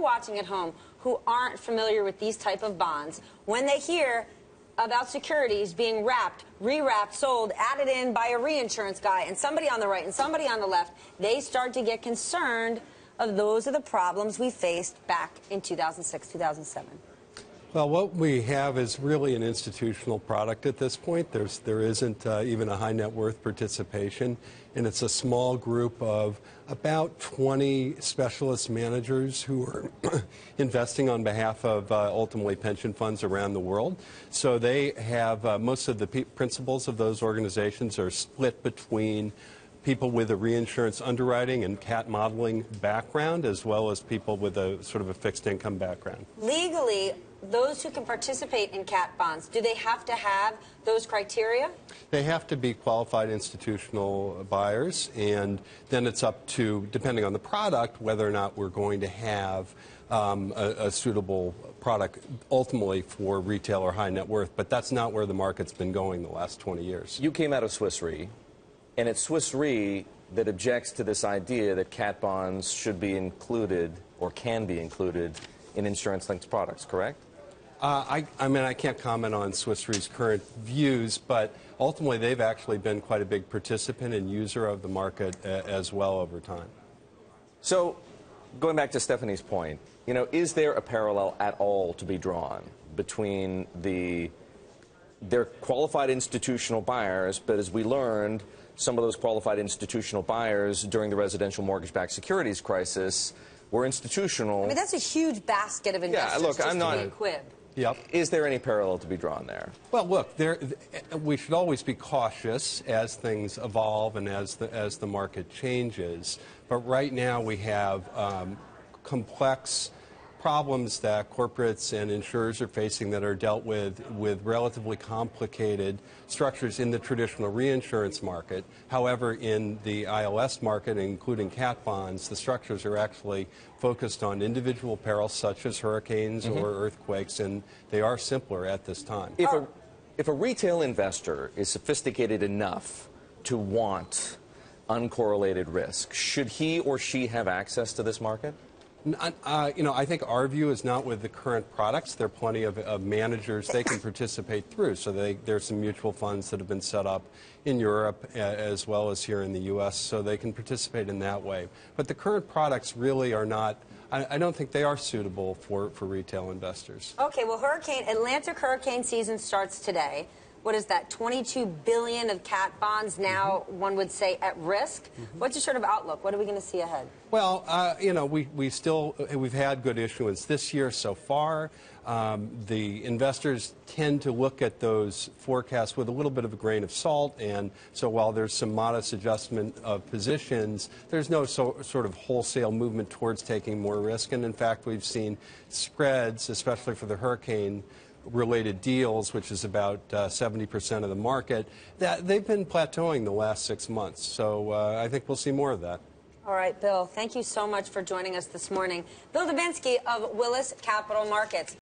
watching at home who aren't familiar with these type of bonds, when they hear about securities being wrapped, rewrapped, sold, added in by a reinsurance guy, and somebody on the right and somebody on the left, they start to get concerned of those are the problems we faced back in 2006, 2007. Well, what we have is really an institutional product at this point. There's, there isn't uh, even a high net worth participation, and it's a small group of about 20 specialist managers who are investing on behalf of uh, ultimately pension funds around the world. So they have uh, most of the principals of those organizations are split between people with a reinsurance underwriting and cat modeling background as well as people with a sort of a fixed income background. Legally, those who can participate in cat bonds, do they have to have those criteria? They have to be qualified institutional buyers, and then it's up to, depending on the product, whether or not we're going to have um, a, a, suitable product ultimately for retail or high net worth. But that's not where the market's been going the last 20 years. You came out of Swiss Re, and it's Swiss Re that objects to this idea that cat bonds should be included or can be included in insurance-linked products, correct? Uh, I, I, mean, I can't comment on Swiss Re's current views, but ultimately they've actually been quite a big participant and user of the market uh, as well over time. So, going back to Stephanie's point, you know, is there a parallel at all to be drawn between the they're qualified institutional buyers, but as we learned, some of those qualified institutional buyers during the residential mortgage-backed securities crisis were institutional. I mean, that's a huge basket of investors. Yeah, look, I'm not. a quib. Yep. Is there any parallel to be drawn there? Well, look, there, we should always be cautious as things evolve and as the, as the market changes. But right now we have um, complex problems that corporates and insurers are facing that are dealt with with relatively complicated structures in the traditional reinsurance market. However, in the ILS market, including cat bonds, the structures are actually focused on individual perils such as hurricanes mm -hmm. or earthquakes, and they are simpler at this time. If a, if a retail investor is sophisticated enough to want uncorrelated risk, should he or she have access to this market? Uh, you know, I think our view is not with the current products. There are plenty of, of managers they can participate through. So they, there's some mutual funds that have been set up in Europe as well as here in the U.S. So they can participate in that way. But the current products really are not. I, I don't think they are suitable for, for retail investors. Okay. Well, hurricane Atlantic hurricane season starts today what is that 22 billion of cat bonds now mm -hmm. one would say at risk? Mm -hmm. what's your sort of outlook? What are we going to see ahead? Well uh, you know we, we still we've had good issuance this year so far. Um, the investors tend to look at those forecasts with a little bit of a grain of salt and so while there's some modest adjustment of positions there's no so, sort of wholesale movement towards taking more risk. And in fact we've seen spreads especially for the hurricane related deals, which is about uh, 70% of the market, that they've been plateauing the last six months. So uh, I think we'll see more of that. All right, Bill, thank you so much for joining us this morning. Bill Dubinsky of Willis Capital Markets.